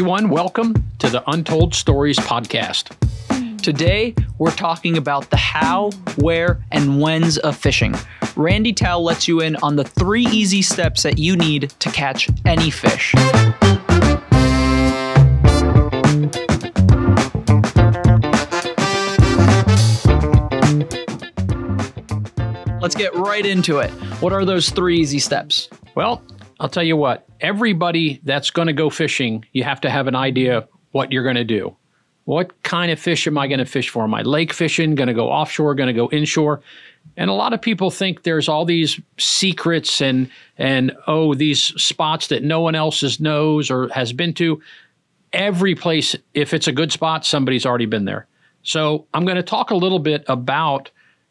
everyone. Welcome to the Untold Stories podcast. Today, we're talking about the how, where, and whens of fishing. Randy Towe lets you in on the three easy steps that you need to catch any fish. Let's get right into it. What are those three easy steps? Well, I'll tell you what, everybody that's going to go fishing, you have to have an idea what you're going to do. What kind of fish am I going to fish for? Am I lake fishing, going to go offshore, going to go inshore? And a lot of people think there's all these secrets and and oh these spots that no one else knows or has been to. Every place, if it's a good spot, somebody's already been there. So I'm going to talk a little bit about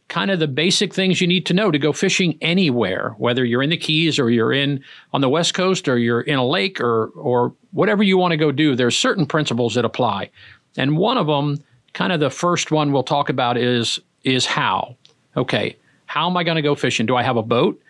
kind of the basic things you need to know to go fishing anywhere, whether you're in the Keys or you're in on the West Coast or you're in a lake or or whatever you want to go do. There's certain principles that apply, and one of them, kind of the first one we'll talk about is is how. Okay, how am I going to go fishing? Do I have a boat?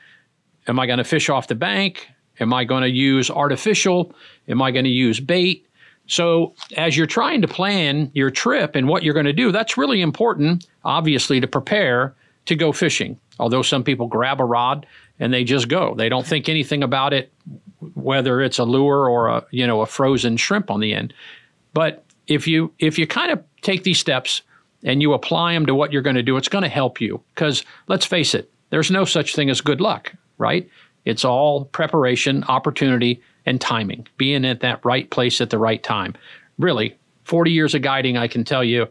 Am I going to fish off the bank? Am I going to use artificial? Am I going to use bait? So, as you're trying to plan your trip and what you're going to do, that's really important, obviously, to prepare to go fishing. Although some people grab a rod and they just go, they don't think anything about it, whether it's a lure or a you know a frozen shrimp on the end. But if you if you kind of take these steps and you apply them to what you're going to do, it's going to help you. Because let's face it, there's no such thing as good luck, right? It's all preparation, opportunity, and timing, being at that right place at the right time. Really, 40 years of guiding, I can tell you,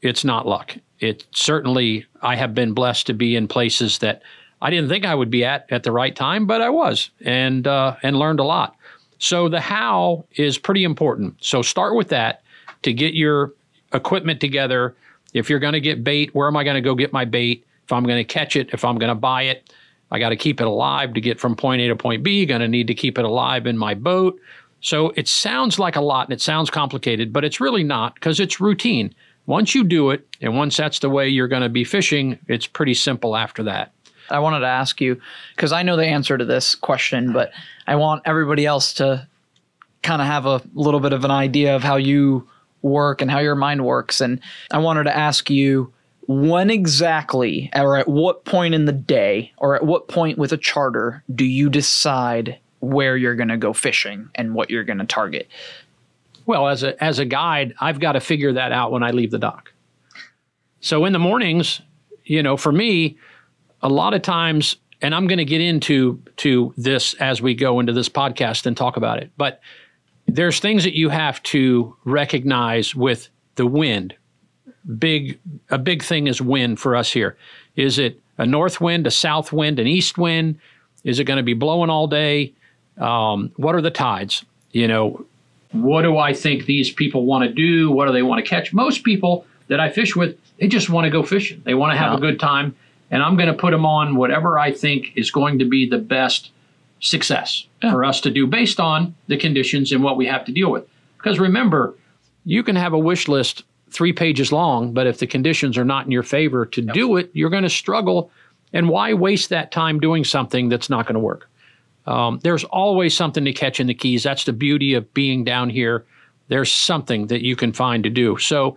it's not luck. It certainly, I have been blessed to be in places that I didn't think I would be at at the right time, but I was, and uh, and learned a lot. So the how is pretty important. So start with that to get your equipment together. If you're going to get bait, where am I going to go get my bait? If I'm going to catch it, if I'm going to buy it, I got to keep it alive to get from point A to point B. Going to need to keep it alive in my boat. So it sounds like a lot and it sounds complicated, but it's really not because it's routine. Once you do it, and once that's the way you're going to be fishing, it's pretty simple after that. I wanted to ask you because I know the answer to this question, but I want everybody else to kind of have a little bit of an idea of how you work and how your mind works. And I wanted to ask you when exactly or at what point in the day or at what point with a charter do you decide where you're going to go fishing and what you're going to target? Well as a as a guide i've got to figure that out when i leave the dock. So in the mornings you know for me a lot of times and i'm going to get into to this as we go into this podcast and talk about it but there's things that you have to recognize with the wind big a big thing is wind for us here. Is it a north wind, a south wind, an east wind? Is it going to be blowing all day? Um, what are the tides? You know, what do I think these people want to do? What do they want to catch? Most people that I fish with, they just want to go fishing. They want to have yeah. a good time, and I'm going to put them on whatever I think is going to be the best success yeah. for us to do based on the conditions and what we have to deal with. Because remember, you can have a wish list three pages long, but if the conditions are not in your favor to yep. do it, you're going to struggle. And why waste that time doing something that's not going to work? Um, there's always something to catch in the Keys. That's the beauty of being down here. There's something that you can find to do. So,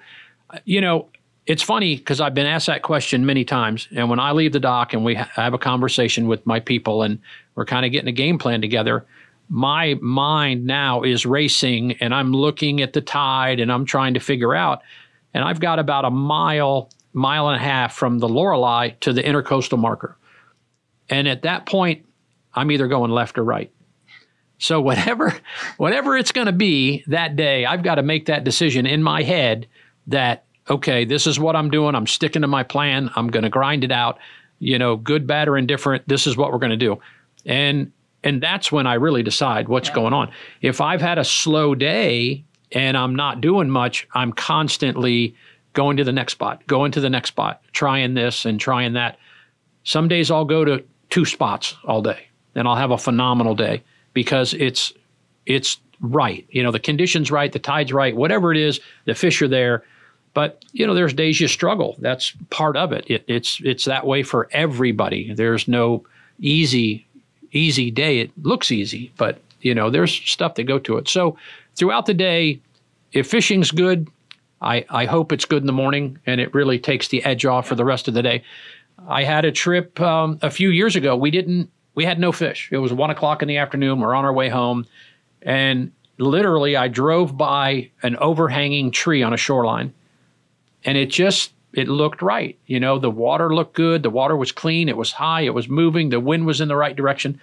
you know, it's funny because I've been asked that question many times. And when I leave the dock and we ha- have a conversation with my people and we're kind of getting a game plan together, my mind now is racing and I'm looking at the tide and I'm trying to figure out and I've got about a mile, mile and a half from the Lorelei to the intercoastal marker. And at that point, I'm either going left or right. So whatever, whatever it's going to be that day, I've got to make that decision in my head that okay, this is what I'm doing. I'm sticking to my plan. I'm going to grind it out. You know, good, bad, or indifferent. This is what we're going to do. And and that's when I really decide what's yeah. going on. If I've had a slow day and I'm not doing much, I'm constantly going to the next spot, going to the next spot, trying this and trying that. Some days I'll go to two spots all day and I'll have a phenomenal day because it's it's right. You know, the conditions right, the tide's right, whatever it is, the fish are there. But you know, there's days you struggle. That's part of it. it it's it's that way for everybody. There's no easy easy day. It looks easy, but you know, there's stuff that go to it. So throughout the day, if fishing's good, I, I hope it's good in the morning and it really takes the edge off for the rest of the day. I had a trip um, a few years ago. We didn't, we had no fish. It was one o'clock in the afternoon. We're on our way home. And literally, I drove by an overhanging tree on a shoreline and it just, it looked right. You know, the water looked good. The water was clean. It was high. It was moving. The wind was in the right direction.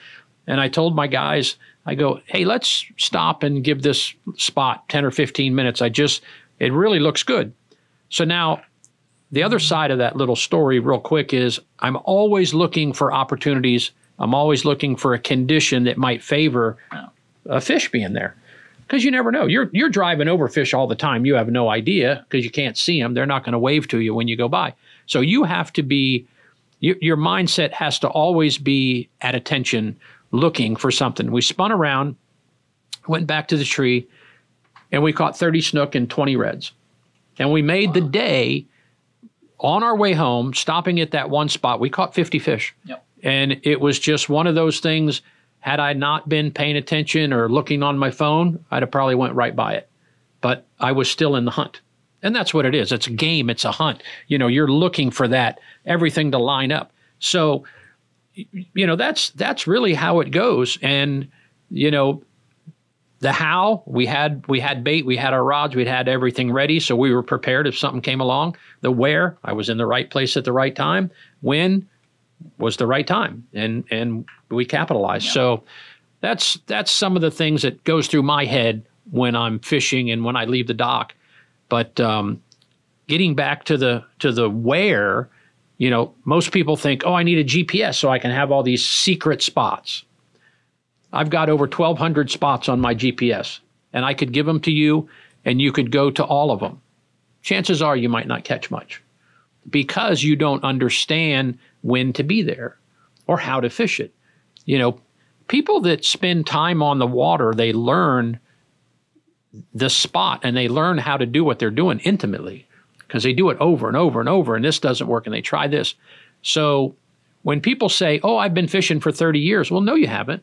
And I told my guys, I go, hey, let's stop and give this spot 10 or 15 minutes. I just, it really looks good. So now, the other side of that little story, real quick, is I'm always looking for opportunities. I'm always looking for a condition that might favor a fish being there. Because you never know. You're you're driving over fish all the time. You have no idea because you can't see them. They're not going to wave to you when you go by. So you have to be, you, your mindset has to always be at attention, looking for something. We spun around, went back to the tree, and we caught 30 snook and 20 reds. And we made the day on our way home, stopping at that one spot. We caught 50 fish. Yep. And it was just one of those things. Had I not been paying attention or looking on my phone, I'd have probably went right by it. But I was still in the hunt. And that's what it is. It's a game, it's a hunt. You know, you're looking for that, everything to line up. So, you know, that's that's really how it goes. And, you know, the how we had we had bait we had our rods we had everything ready so we were prepared if something came along the where i was in the right place at the right time when was the right time and and we capitalized yeah. so that's that's some of the things that goes through my head when i'm fishing and when i leave the dock but um, getting back to the to the where you know most people think oh i need a gps so i can have all these secret spots I've got over 1,200 spots on my GPS, and I could give them to you, and you could go to all of them. Chances are you might not catch much because you don't understand when to be there or how to fish it. You know, people that spend time on the water, they learn the spot and they learn how to do what they're doing intimately because they do it over and over and over, and this doesn't work, and they try this. So when people say, Oh, I've been fishing for 30 years, well, no, you haven't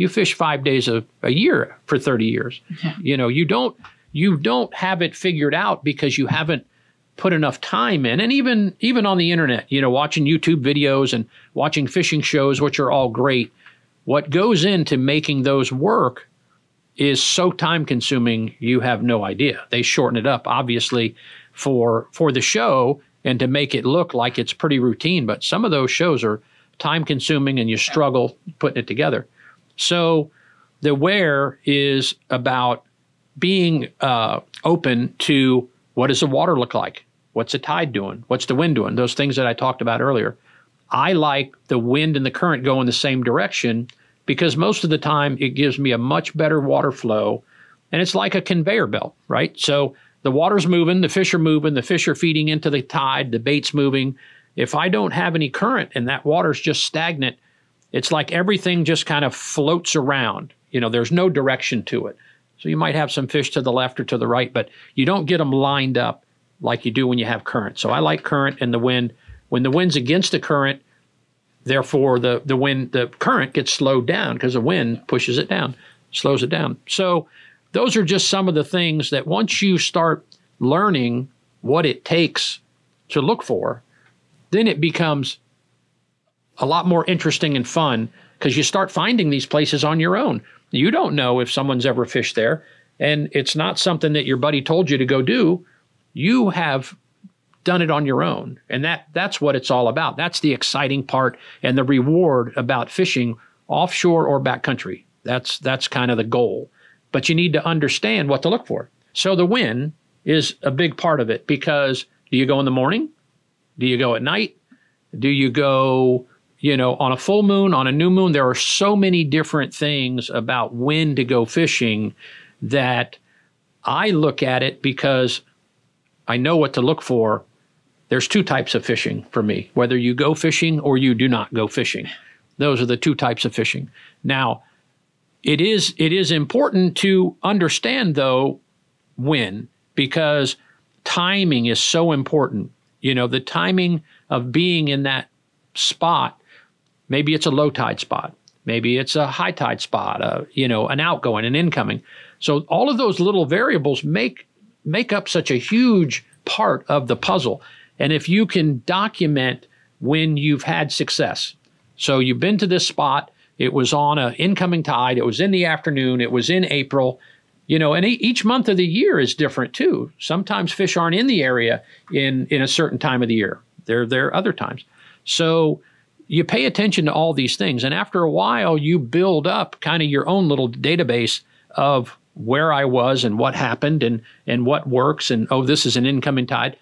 you fish five days a, a year for 30 years. Yeah. You know, you don't you don't have it figured out because you haven't put enough time in. And even even on the internet, you know, watching YouTube videos and watching fishing shows, which are all great, what goes into making those work is so time consuming you have no idea. They shorten it up, obviously, for for the show and to make it look like it's pretty routine. But some of those shows are time consuming and you struggle putting it together. So the where is about being uh, open to what does the water look like? What's the tide doing? What's the wind doing? Those things that I talked about earlier. I like the wind and the current go in the same direction because most of the time it gives me a much better water flow and it's like a conveyor belt, right? So the water's moving, the fish are moving, the fish are feeding into the tide, the bait's moving. If I don't have any current and that water's just stagnant, it's like everything just kind of floats around. You know, there's no direction to it. So you might have some fish to the left or to the right, but you don't get them lined up like you do when you have current. So I like current and the wind. When the wind's against the current, therefore the the wind the current gets slowed down because the wind pushes it down, slows it down. So those are just some of the things that once you start learning what it takes to look for, then it becomes a lot more interesting and fun because you start finding these places on your own. You don't know if someone's ever fished there, and it's not something that your buddy told you to go do. You have done it on your own, and that that's what it's all about. That's the exciting part and the reward about fishing offshore or backcountry. That's that's kind of the goal. But you need to understand what to look for. So the wind is a big part of it because do you go in the morning? Do you go at night? Do you go you know, on a full moon, on a new moon, there are so many different things about when to go fishing that I look at it because I know what to look for. There's two types of fishing for me, whether you go fishing or you do not go fishing. Those are the two types of fishing. Now, it is it is important to understand though when because timing is so important. You know, the timing of being in that spot Maybe it's a low tide spot. Maybe it's a high tide spot, uh, you know, an outgoing, an incoming. So all of those little variables make make up such a huge part of the puzzle. And if you can document when you've had success, so you've been to this spot, it was on an incoming tide, it was in the afternoon, it was in April, you know, and each month of the year is different too. Sometimes fish aren't in the area in in a certain time of the year. They're there other times. So you pay attention to all these things, and after a while, you build up kind of your own little database of where I was and what happened and and what works and oh this is an incoming tide.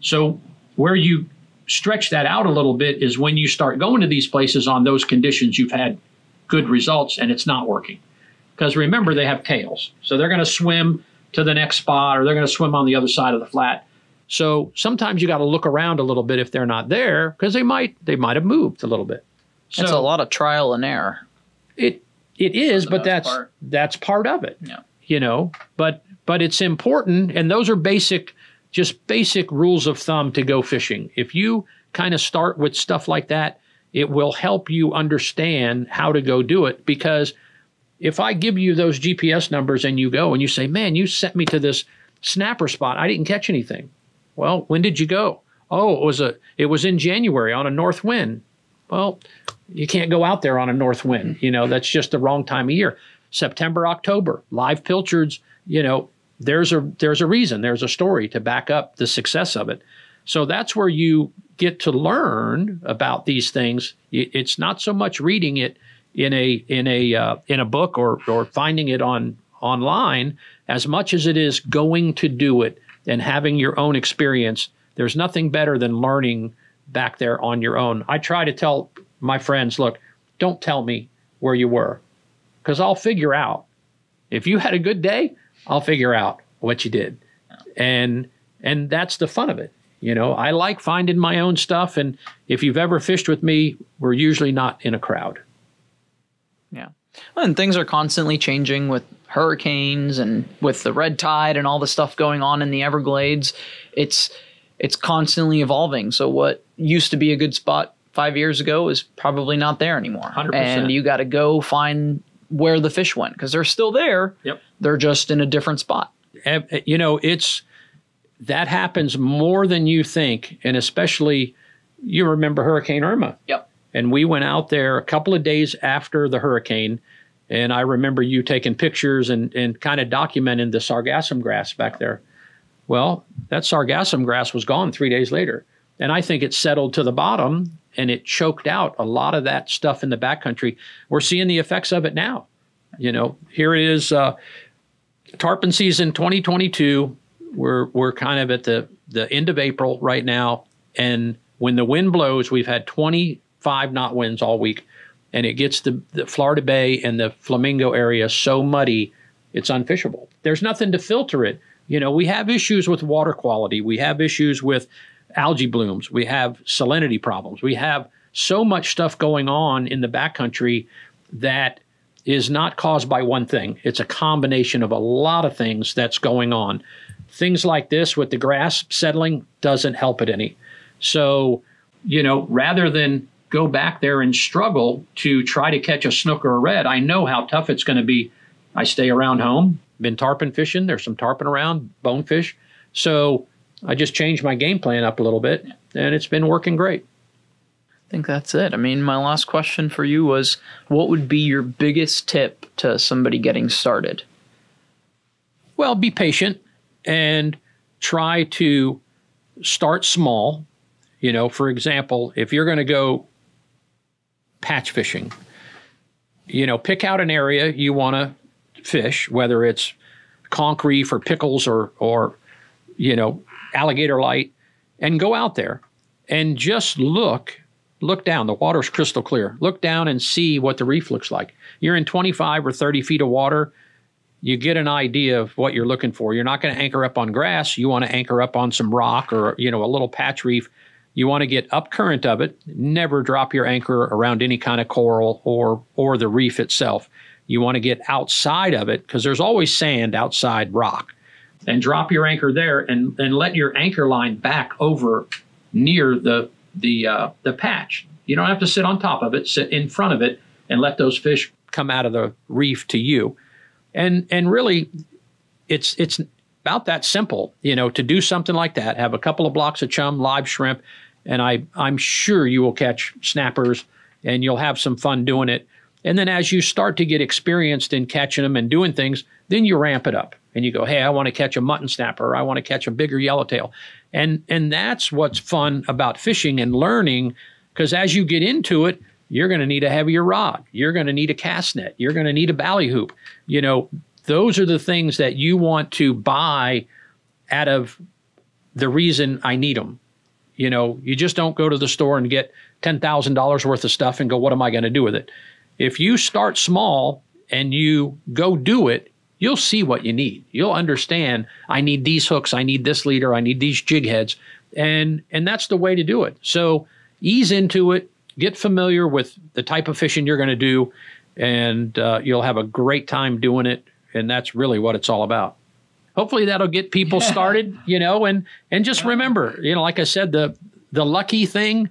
So where you stretch that out a little bit is when you start going to these places on those conditions you've had good results and it's not working. Because remember they have tails. So they're going to swim to the next spot or they're going to swim on the other side of the flat. So sometimes you got to look around a little bit if they're not there because they might they might have moved a little bit. So it's a lot of trial and error. It it is, but that's part. that's part of it. Yeah you know, but but it's important, and those are basic, just basic rules of thumb to go fishing. If you kind of start with stuff like that, it will help you understand how to go do it. Because if I give you those GPS numbers and you go and you say, "Man, you sent me to this snapper spot, I didn't catch anything." Well, when did you go? Oh, it was a it was in January on a north wind. Well, you can't go out there on a north wind. You know, that's just the wrong time of year. September, October, live pilchards, you know, there's a there's a reason, there's a story to back up the success of it. So that's where you get to learn about these things. It's not so much reading it in a in a uh, in a book or or finding it on online as much as it is going to do it and having your own experience. There's nothing better than learning back there on your own. I try to tell my friends, look, don't tell me where you were because I'll figure out. If you had a good day, I'll figure out what you did. And and that's the fun of it. You know, I like finding my own stuff and if you've ever fished with me, we're usually not in a crowd. Yeah. And things are constantly changing with hurricanes and with the red tide and all the stuff going on in the Everglades. It's it's constantly evolving. So what used to be a good spot five years ago is probably not there anymore. 100%. And you got to go find where the fish went because they're still there. Yep. They're just in a different spot. You know, it's that happens more than you think, and especially you remember Hurricane Irma. Yep. And we went out there a couple of days after the hurricane, and I remember you taking pictures and and kind of documenting the sargassum grass back there. Well, that sargassum grass was gone three days later, and I think it settled to the bottom and it choked out a lot of that stuff in the backcountry. We're seeing the effects of it now. You know, here it is, uh, tarpon season 2022. We're we're kind of at the the end of April right now, and when the wind blows, we've had 25 knot winds all week, and it gets the, the Florida Bay and the Flamingo area so muddy, it's unfishable. There's nothing to filter it. You know, we have issues with water quality. We have issues with algae blooms, we have salinity problems, we have so much stuff going on in the backcountry that is not caused by one thing. It's a combination of a lot of things that's going on. Things like this with the grass settling doesn't help it any. So, you know, rather than go back there and struggle to try to catch a snook or a red, I know how tough it's going to be. I stay around home, been tarpon fishing, there's some tarpon around, bonefish. So I just changed my game plan up a little bit, and it's been working great. I think that's it. I mean, my last question for you was what would be your biggest tip to somebody getting started? Well, be patient and try to start small. You know, for example, if you're going to go patch fishing, you know, pick out an area you want to fish, whether it's conch reef or pickles or, or, you know, alligator light, and go out there and just look look down. The water's crystal clear. Look down and see what the reef looks like. You're in 25 or 30 feet of water. You get an idea of what you're looking for. You're not going to anchor up on grass. You want to anchor up on some rock or you know a little patch reef. You want to get up current of it. Never drop your anchor around any kind of coral or or the reef itself. You want to get outside of it because there's always sand outside rock and drop your anchor there and, and let your anchor line back over near the the uh, the patch. You don't have to sit on top of it, sit in front of it and let those fish come out of the reef to you. And and really it's it's about that simple, you know, to do something like that, have a couple of blocks of chum, live shrimp, and I I'm sure you will catch snappers and you'll have some fun doing it. And then as you start to get experienced in catching them and doing things, then you ramp it up and you go, "Hey, I want to catch a mutton snapper, or I want to catch a bigger yellowtail." And and that's what's fun about fishing and learning because as you get into it, you're going to need a heavier rod. You're going to need a cast net. You're going to need a ballyhoo. You know, those are the things that you want to buy out of the reason I need them. You know, you just don't go to the store and get $10,000 worth of stuff and go, what am I going to do with it? If you start small and you go do it, you'll see what you need. You'll understand, I need these hooks, I need this leader, I need these jig heads. And and that's the way to do it. So ease into it, get familiar with the type of fishing you're going to do, and uh, you'll have a great time doing it. And that's really what it's all about. Hopefully that'll get people started, you know, and and just remember, you know, like I said, the the lucky thing,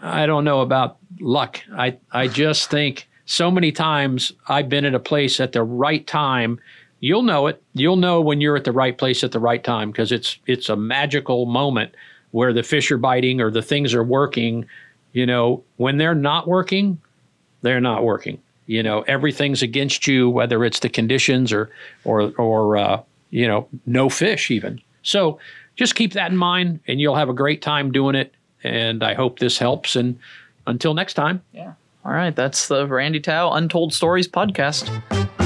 I don't know about luck. I I just think so many times I've been at a place at the right time. You'll know it. You'll know when you're at the right place at the right time because it's it's a magical moment where the fish are biting or the things are working you know, when they're not working, they're not working. You know, everything's against you, whether it's the conditions or or or uh, you know, no fish even. So just keep that in mind, and you'll have a great time doing it. And I hope this helps. And until next time. Yeah. All right. That's the Randy Towe Untold Stories podcast.